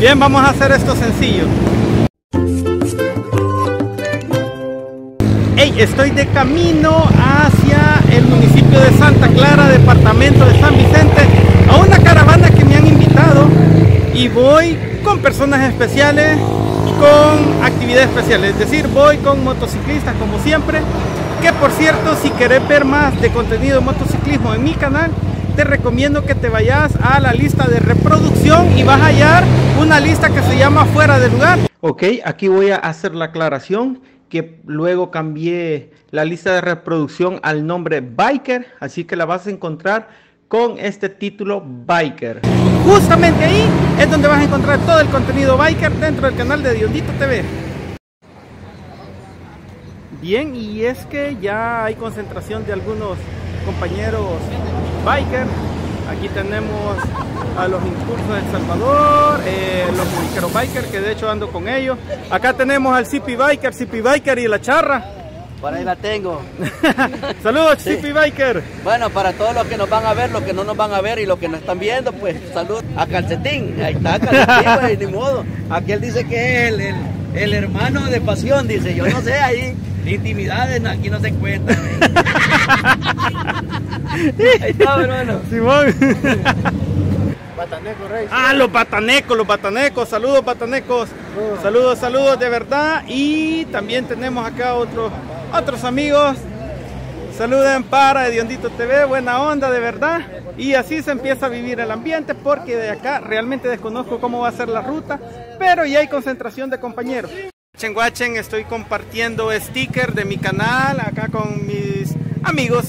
Bien, vamos a hacer esto sencillo. Hey, estoy de camino hacia el municipio de Santa Clara, departamento de San Vicente, a una caravana que me han invitado y voy con personas especiales, con actividades especiales, es decir, voy con motociclistas como siempre, que por cierto, si querés ver más de contenido de motociclismo en mi canal, te recomiendo que te vayas a la lista de reproducción y vas a hallar una lista que se llama Fuera de Lugar. Ok, aquí voy a hacer la aclaración que luego cambié la lista de reproducción al nombre Biker, así que la vas a encontrar con este título Biker. Justamente ahí es donde vas a encontrar todo el contenido Biker dentro del canal de Diondito TV. Bien, y es que ya hay concentración de algunos compañeros biker. Aquí tenemos a los impulsos de El Salvador, eh, los micro biker que de hecho ando con ellos. Acá tenemos al CP Biker, CP Biker y la charra. Por ahí la tengo. Saludos, CP Biker. Bueno, para todos los que nos van a ver, los que no nos van a ver y los que nos están viendo, pues salud a Calcetín. Ahí está Calcetín, pues, ni modo. Aquel dice que es el, el hermano de pasión, dice. Yo no sé, ahí intimidades aquí no se cuentan. Ahí está, hermano. Simón. Pataneco Rey. Ah, los batanecos, los batanecos. Saludos, batanecos. Saludos, saludos de verdad. Y también tenemos acá otros, otros amigos. Saluden para Ediondito TV, buena onda de verdad. Y así se empieza a vivir el ambiente porque de acá realmente desconozco cómo va a ser la ruta, pero ya hay concentración de compañeros. Estoy compartiendo sticker de mi canal acá con mis amigos.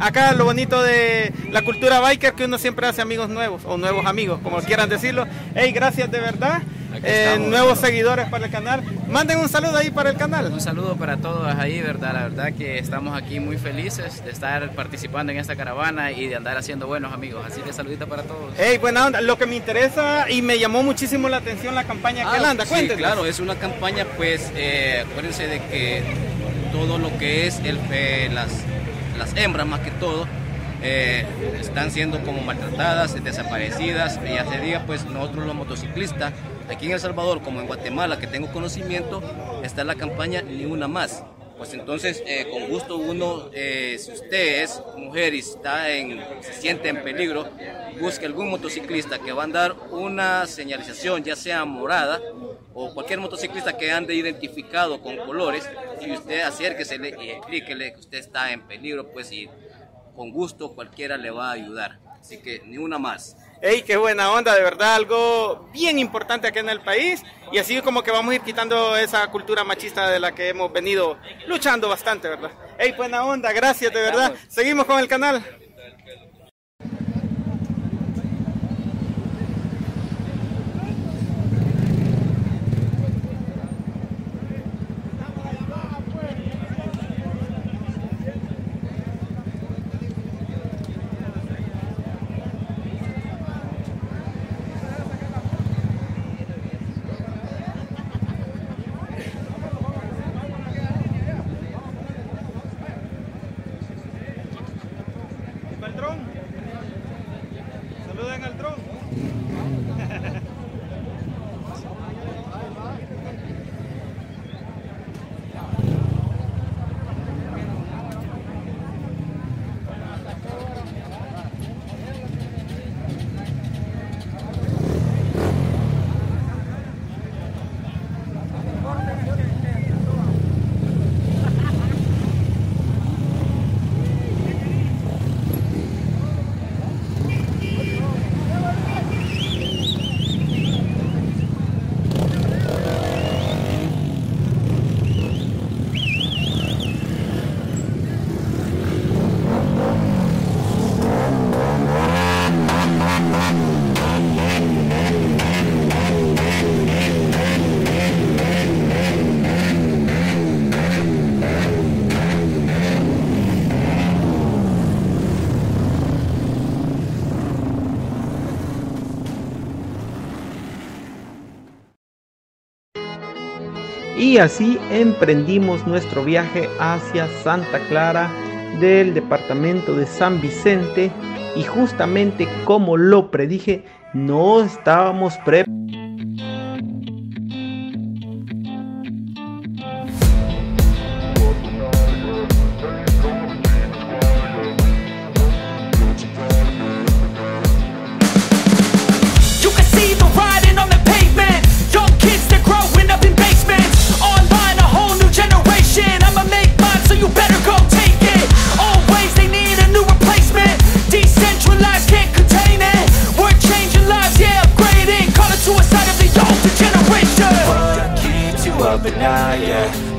Acá lo bonito de la cultura biker que uno siempre hace amigos nuevos o nuevos amigos, como quieran decirlo. Hey, gracias de verdad. Eh, nuevos seguidores para el canal. Manden un saludo ahí para el canal. Un saludo para todos ahí, verdad. La verdad que estamos aquí muy felices de estar participando en esta caravana y de andar haciendo buenos amigos. Así que saludita para todos. Hey, buena onda. Lo que me interesa y me llamó muchísimo la atención la campaña que él anda. sí, claro, es una campaña, pues, eh, acuérdense de que todo lo que es el, eh, las, las hembras, más que todo, eh, están siendo como maltratadas, desaparecidas. Y hace día, pues, nosotros los motociclistas, aquí en El Salvador, como en Guatemala, que tengo conocimiento, está la campaña Ni Una Más. Pues entonces, eh, con gusto uno, eh, si usted es mujer y está en, se siente en peligro, busque algún motociclista que va a dar una señalización, ya sea morada, o cualquier motociclista que ande identificado con colores, y usted acérquese y explíquele que usted está en peligro, pues y con gusto cualquiera le va a ayudar. Así que ni una más. Ey, qué buena onda, de verdad, algo bien importante aquí en el país. Y así como que vamos a ir quitando esa cultura machista de la que hemos venido luchando bastante, ¿verdad? Ey, buena onda, gracias, de verdad. Seguimos con el canal. Y así emprendimos nuestro viaje hacia Santa Clara del departamento de San Vicente y justamente como lo predije, no estábamos preparados.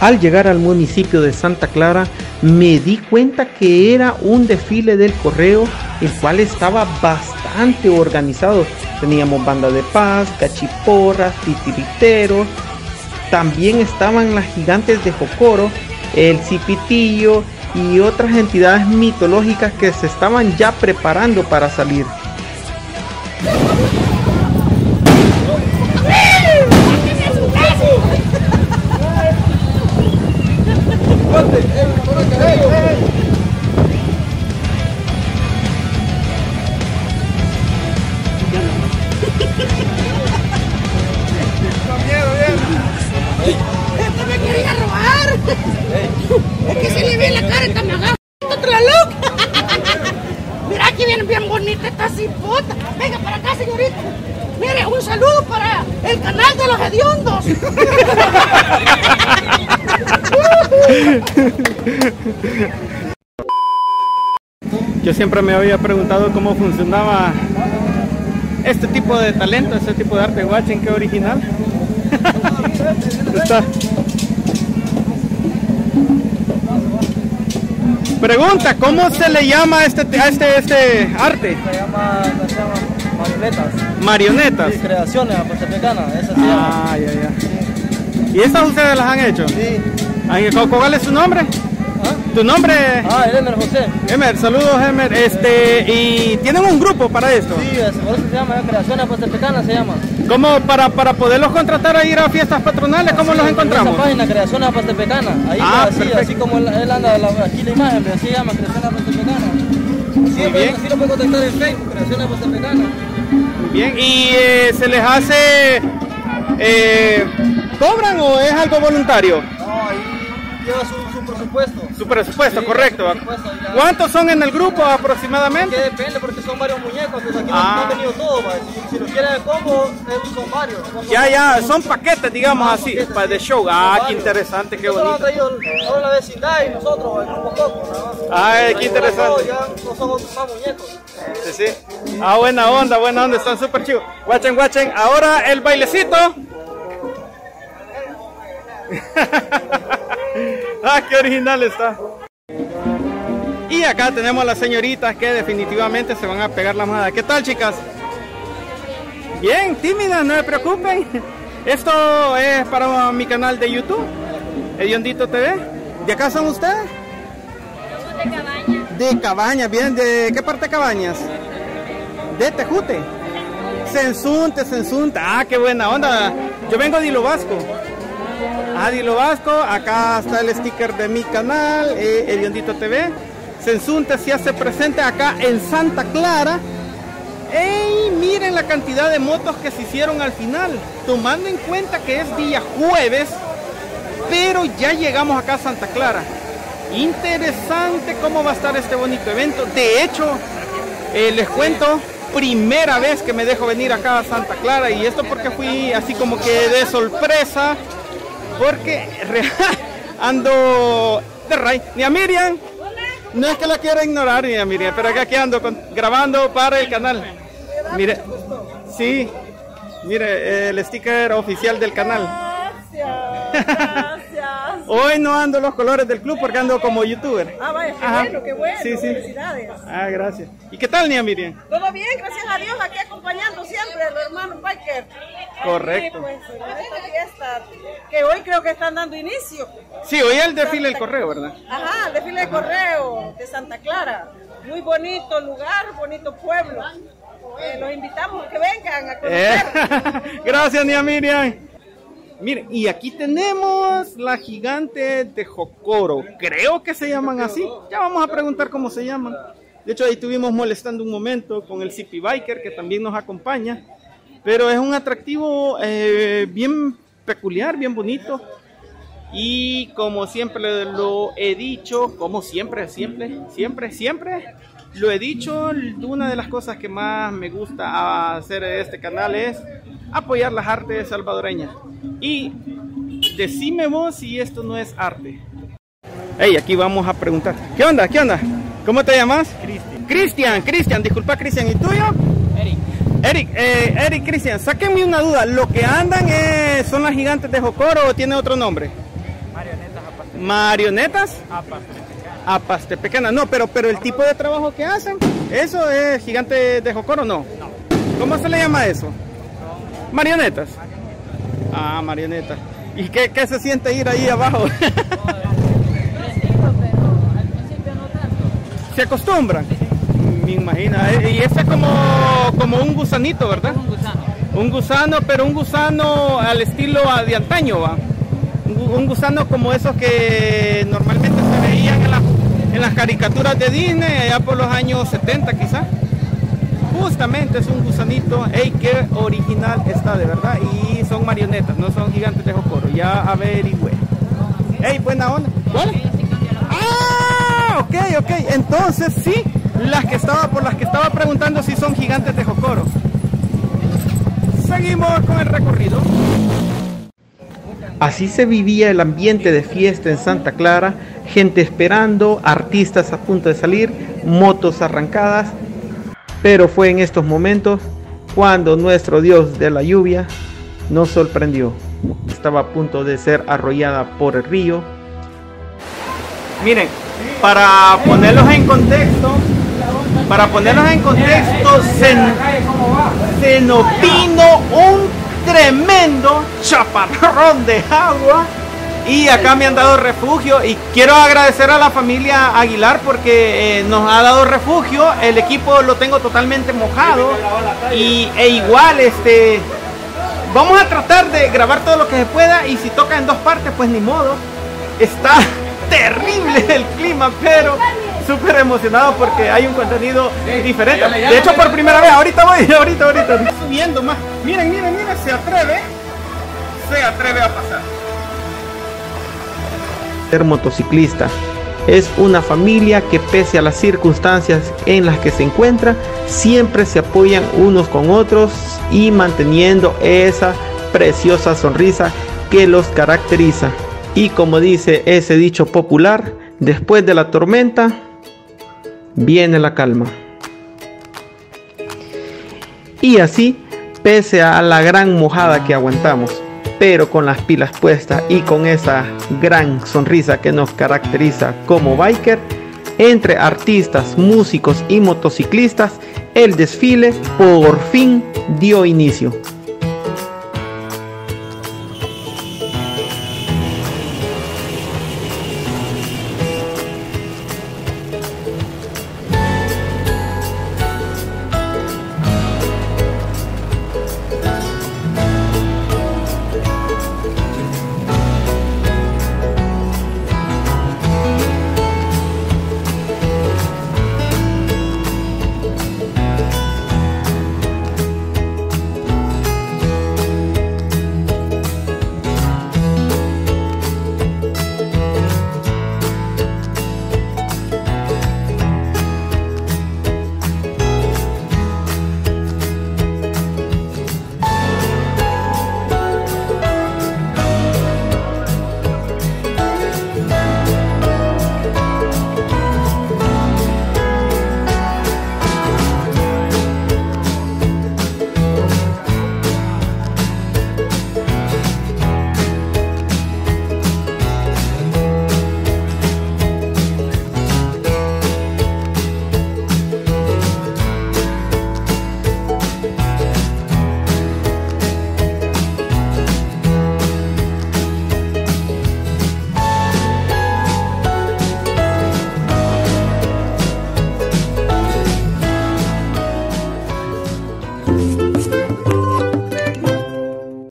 Al llegar al municipio de Santa Clara, me di cuenta que era un desfile del correo, el cual estaba bastante organizado. Teníamos banda de paz, cachiporras, titiriteros. También estaban las gigantes de Jocoro, el Cipitillo y otras entidades mitológicas que se estaban ya preparando para salir. Señorita. Mire, un saludo para el canal de los hediondos. Yo siempre me había preguntado cómo funcionaba este tipo de talento, este tipo de arte. Watching, qué original. Está. Pregunta, ¿cómo se le llama a este, a este, este arte? Se llama marionetas. Marionetas. Sí, creaciones apotepecanas, esa se llama. Ah, ya, ya. ¿Y estas ustedes las han hecho? Sí. Ay, ¿cu- ¿Cuál es su nombre? ¿Ah? ¿Tu nombre? Ah, el Emer José. Emer, saludos Emer. Este, y tienen un grupo para esto. Sí, por eso se llama, creaciones apotepecanas se llama. ¿Cómo para, para poderlos contratar a ir a fiestas patronales? ¿Cómo los encontramos? Esa página, creaciones apotepecanas. Ahí, Ah, así, perfecto. así como él, anda, aquí la imagen, así se llama, creaciones apotepecanas. Sí, bien. bien. Así lo puede contactar en Facebook, creaciones apotepecanas. Bien, ¿y eh, se les hace... eh, ¿Cobran o es algo voluntario? No, ahí lleva su, presupuesto. Su presupuesto, Sí, correcto. su presupuesto. ¿Cuántos son en el grupo Que aproximadamente? depende porque son varios muñecos, pues aquí no- Ah. no, han venido todos, va. Si, si lo quieren de combo, son varios. Ya, ya, son paquetes, digamos Ah, así, paquetes, para sí. de show. Son Ah, qué varios. interesante, qué Nosotros bonito. hemos traído toda la vecindad y nosotros, el grupo Coco, más. Ay, qué interesante. Ya no somos más muñecos. Sí, sí. Ah, buena onda, buena onda, están súper chivos. Guachen, guachen. Ahora el bailecito. ah, qué original está. Y acá tenemos a las señoritas que definitivamente se van a pegar la madre. ¿Qué tal, chicas? Bien, tímidas, no se preocupen. Esto es para mi canal de YouTube, Hediondito TV. ¿De acá son ustedes? de cabaña. De Cabañas, bien, ¿de qué parte de Cabañas? De Tejute. Sensunte, Sensunte. Ah, qué buena onda. Yo vengo de Hilo Vasco. De Hilo Vasco. Acá está el sticker de mi canal, eh, Hediondito TV. Sensunte se hace presente acá en Santa Clara. ¡Ey! Miren la cantidad de motos que se hicieron al final. Tomando en cuenta que es día jueves, pero ya llegamos acá a Santa Clara. Interesante cómo va a estar este bonito evento. De hecho, eh, les cuento, primera vez que me dejo venir acá a Santa Clara y esto porque fui así como que de sorpresa, porque ando de ray. Ni a Miriam, no es que la quiera ignorar ni a Miriam, pero acá aquí ando grabando para el canal. Mire, sí, mire el sticker oficial del canal. Gracias. Hoy no ando los colores del club porque ando como youtuber. Ah, vaya, qué Ajá. bueno, qué bueno. Sí, sí. Felicidades. Ah, gracias. ¿Y qué tal, Nia Miriam? Todo bien, gracias a Dios, aquí acompañando siempre al hermano Biker. Correcto. Sí, pues, en esta fiesta que hoy creo que están dando inicio. Sí, hoy el desfile del correo, ¿verdad? Ajá, el desfile de correo de Santa Clara. Muy bonito lugar, bonito pueblo. Eh, los invitamos a que vengan a Eh, conocer. Gracias, Nia Miriam. Miren, y aquí tenemos la gigante de Jocoro. Creo que se llaman así. Ya vamos a preguntar cómo se llaman. De hecho, ahí estuvimos molestando un momento con el Zippy Biker, que también nos acompaña. Pero es un atractivo eh, bien peculiar, bien bonito. Y como siempre lo he dicho, como siempre, siempre, siempre, siempre, lo he dicho, una de las cosas que más me gusta hacer en este canal es apoyar las artes salvadoreñas. Y decime vos si esto no es arte. Hey, aquí vamos a preguntar. ¿Qué onda? ¿Qué onda? ¿Cómo te llamas? Cristian. Cristian, Cristian, disculpa Cristian, ¿y tuyo? Eric. Eric, eh, Eric, Cristian, sáquenme una duda. ¿Lo que andan son las gigantes de Jocoro o tiene otro nombre? Marionetas a ¿Marionetas? papas. Apastepecana. No, pero, pero el tipo de trabajo que hacen, ¿eso es gigante de Jocoro no? No. ¿Cómo se le llama eso? Marionetas. Ah, marionetas. ¿Y qué, qué se siente ir ahí abajo? ¿Se acostumbran? Me imagino. Y ese es como, como un gusanito, ¿verdad? Un gusano. Un gusano, pero un gusano al estilo de antaño, va. Un gusano como esos que normalmente se veían en, la- en las caricaturas de Disney, allá por los años 70 quizás. Justamente es un gusanito, ey, qué original está de verdad. Y son marionetas, no son gigantes de Jocoro, ya averigüé. Ey, buena onda. ¿Cuál? Ah, ok, ok. Entonces sí, las que estaba por las que estaba preguntando si son gigantes de Jocoro. Seguimos con el recorrido. Así se vivía el ambiente de fiesta en Santa Clara, gente esperando, artistas a punto de salir, motos arrancadas, pero fue en estos momentos cuando nuestro Dios de la lluvia nos sorprendió. Estaba a punto de ser arrollada por el río. Miren, para ponerlos en contexto, para ponerlos en contexto, se, se nos vino un tremendo chaparrón de agua y acá me han dado refugio y quiero agradecer a la familia Aguilar porque eh, nos ha dado refugio, el equipo lo tengo totalmente mojado y e igual este vamos a tratar de grabar todo lo que se pueda y si toca en dos partes pues ni modo. Está terrible el clima, pero súper emocionado porque hay un contenido diferente. De hecho, por primera vez, ahorita voy, ahorita, ahorita. Subiendo más. Miren, miren, miren, se atreve. Se atreve a pasar. Motociclista es una familia que pese a las circunstancias en las que se encuentra, siempre se apoyan unos con otros y manteniendo esa preciosa sonrisa que los caracteriza. Y como dice ese dicho popular, después de la tormenta viene la calma. Y así, pese a la gran mojada que aguantamos, pero con las pilas puestas y con esa gran sonrisa que nos caracteriza como biker, entre artistas, músicos y motociclistas, el desfile por fin dio inicio.